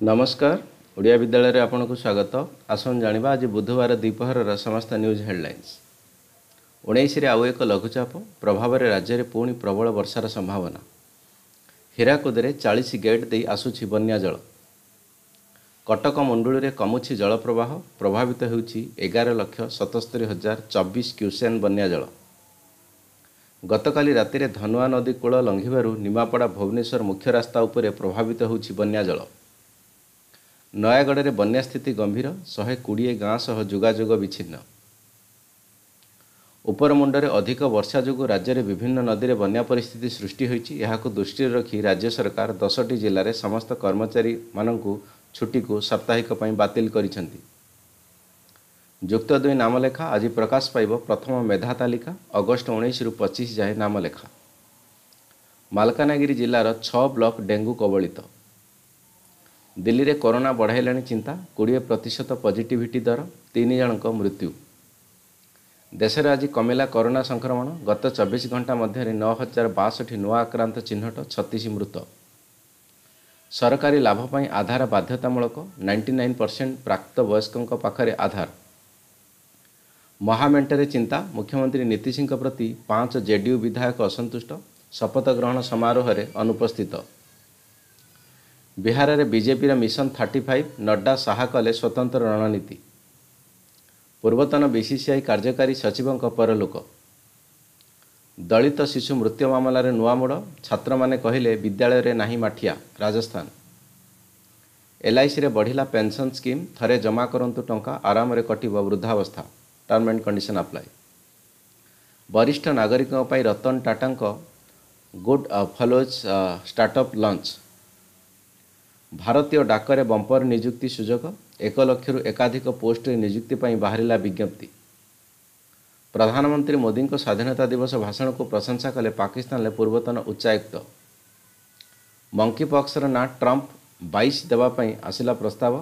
ନମସ୍କାର। ଓଡ଼ିଆ ବିଦ୍ୟାଳୟରେ ଆପଣଙ୍କୁ ସ୍ୱାଗତ। ଆସନ୍ତୁ ଜାଣିବା ଆଜି ବୁଧବାର ଦ୍ୱିପହରର ସମସ୍ତ ନ୍ୟୁଜ୍ ହେଡ଼ଲାଇନ୍ସ। ଉଣେଇଶରେ ଆଉ ଏକ ଲଘୁଚାପ ପ୍ରଭାବରେ ରାଜ୍ୟରେ ପୁଣି ପ୍ରବଳ ବର୍ଷାର ସମ୍ଭାବନା। ହୀରାକୁଦରେ ଚାଳିଶ ଗେଟ୍ ଦେଇ ଆସୁଛି ବନ୍ୟା ଜଳ। କଟକ ମୁଣ୍ଡୁଳିରେ କମୁଛି ଜଳ ପ୍ରବାହ ପ୍ରଭାବିତ ହେଉଛି ଏଗାର ଲକ୍ଷ ସତସ୍ତରୀ ହଜାର ଚବିଶ କ୍ୟୁସେନ୍ ବନ୍ୟା ଜଳ। ଗତକାଲି ରାତିରେ ଧନୁଆ ନଦୀ କୂଳ ଲଙ୍ଘିବାରୁ ନିମାପଡ଼ା ଭୁବନେଶ୍ୱର ମୁଖ୍ୟ ରାସ୍ତା ଉପରେ ପ୍ରଭାବିତ ହେଉଛି ବନ୍ୟା ଜଳ। ନୟାଗଡ଼ରେ ବନ୍ୟା ସ୍ଥିତି ଗମ୍ଭୀର ଶହେ କୋଡ଼ିଏ ଗାଁ ସହ ଯୋଗାଯୋଗ ବିଚ୍ଛିନ୍ନ। ଉପରମୁଣ୍ଡରେ ଅଧିକ ବର୍ଷା ଯୋଗୁଁ ରାଜ୍ୟରେ ବିଭିନ୍ନ ନଦୀରେ ବନ୍ୟା ପରିସ୍ଥିତି ସୃଷ୍ଟି ହୋଇଛି। ଏହାକୁ ଦୃଷ୍ଟିରେ ରଖି ରାଜ୍ୟ ସରକାର ଦଶଟି ଜିଲ୍ଲାରେ ସମସ୍ତ କର୍ମଚାରୀମାନଙ୍କୁ ଛୁଟିକୁ ସାପ୍ତାହିକ ପାଇଁ ବାତିଲ କରିଛନ୍ତି। ଯୁକ୍ତ ଦୁଇ ନାମଲେଖା ଆଜି ପ୍ରକାଶ ପାଇବ ପ୍ରଥମ ମେଧା ତାଲିକା ଅଗଷ୍ଟ ଉଣେଇଶରୁ ପଚିଶ ଯାଏଁ ନାମଲେଖା। ମାଲକାନଗିରି ଜିଲ୍ଲାର ଛଅ ବ୍ଲକ ଡେଙ୍ଗୁ କବଳିତ। ଦିଲ୍ଲୀରେ କରୋନା ବଢ଼ାଇଲାଣି ଚିନ୍ତା କୋଡ଼ିଏ ପ୍ରତିଶତ ପଜିଟିଭିଟି ଦର ତିନି ଜଣଙ୍କ ମୃତ୍ୟୁ। ଦେଶରେ ଆଜି କମିଲା କରୋନା ସଂକ୍ରମଣ ଗତ ଚବିଶ ଘଣ୍ଟା ମଧ୍ୟରେ ନଅ ହଜାର ବାଷଠି ନୂଆ ଆକ୍ରାନ୍ତ ଚିହ୍ନଟ ଛତିଶ ମୃତ। ସରକାରୀ ଲାଭ ପାଇଁ ଆଧାର ବାଧ୍ୟତାମୂଳକ ନାଇଣ୍ଟି ନାଇନ୍ ପରସେଣ୍ଟ ପ୍ରାପ୍ତ ବୟସ୍କଙ୍କ ପାଖରେ ଆଧାର। ମହାମେଣ୍ଟରେ ଚିନ୍ତା ମୁଖ୍ୟମନ୍ତ୍ରୀ ନୀତିଶଙ୍କ ପ୍ରତି ପାଞ୍ଚ ଜେଡିୟୁ ବିଧାୟକ ଅସନ୍ତୁଷ୍ଟ ଶପଥ ଗ୍ରହଣ ସମାରୋହରେ ଅନୁପସ୍ଥିତ। ବିହାରରେ ବିଜେପିର mission thirty five Nadda Shah କଲେ ସ୍ୱତନ୍ତ୍ର ରଣନୀତି। ପୂର୍ବତନ ବିସିସିଆଇ କାର୍ଯ୍ୟକାରୀ ସଚିବଙ୍କ ପରଲୋକ। ଦଳିତ ଶିଶୁ ମୃତ୍ୟୁ ମାମଲାରେ ନୂଆ ମୋଡ଼ ଛାତ୍ରମାନେ କହିଲେ ବିଦ୍ୟାଳୟରେ ନାହିଁ ମାଠିଆ ରାଜସ୍ଥାନ। ଏଲ୍ଆଇସିରେ ବଢ଼ିଲା ପେନ୍ସନ୍ ସ୍କିମ୍ ଥରେ ଜମା କରନ୍ତୁ ଟଙ୍କା ଆରାମରେ କଟିବ ବୃଦ୍ଧାବସ୍ଥା ଟର୍ମ ଆଣ୍ଡ କଣ୍ଡିସନ୍ ଆପ୍ଲାଏ। ବରିଷ୍ଠ ନାଗରିକଙ୍କ ପାଇଁ ରତନ ଟାଟାଙ୍କ ଗୁଡ୍ ଫଲୋଜ୍ ଷ୍ଟାର୍ଟଅପ୍ ଲଞ୍ଚ। ଭାରତୀୟ ଡାକରେ ବମ୍ପର ନିଯୁକ୍ତି ସୁଯୋଗ ଏକ ଲକ୍ଷରୁ ଏକାଧିକ ପୋଷ୍ଟରେ ନିଯୁକ୍ତି ପାଇଁ ବାହାରିଲା ବିଜ୍ଞପ୍ତି। ପ୍ରଧାନମନ୍ତ୍ରୀ ମୋଦିଙ୍କ ସ୍ୱାଧୀନତା ଦିବସ ଭାଷଣକୁ ପ୍ରଶଂସା କଲେ ପାକିସ୍ତାନରେ ପୂର୍ବତନ ଉଚ୍ଚାୟୁକ୍ତ। ମଙ୍କିପକ୍ସର ନାଁ ଟ୍ରମ୍ପ ବାଇଶ ଦେବା ପାଇଁ ଆସିଲା ପ୍ରସ୍ତାବ।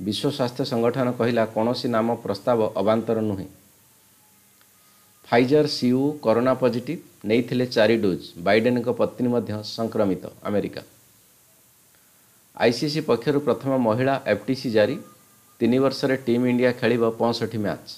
ବିଶ୍ୱ ସ୍ୱାସ୍ଥ୍ୟ ସଂଗଠନ କହିଲା କୌଣସି ନାମ ପ୍ରସ୍ତାବ ଅବାନ୍ତର ନୁହେଁ। ଫାଇଜର ସିୟୁ କରୋନା ପଜିଟିଭ୍ ନେଇଥିଲେ ଚାରି ଡୋଜ୍। ବାଇଡେନଙ୍କ ପତ୍ନୀ ମଧ୍ୟ ସଂକ୍ରମିତ ଆମେରିକା। ଆଇସିସି ପକ୍ଷରୁ ପ୍ରଥମ ମହିଳା ଏଫ୍ଟିସି ଜାରି ତିନି ବର୍ଷରେ ଟିମ୍ ଇଣ୍ଡିଆ ଖେଳିବ ପଞ୍ଚଷଠି ମ୍ୟାଚ୍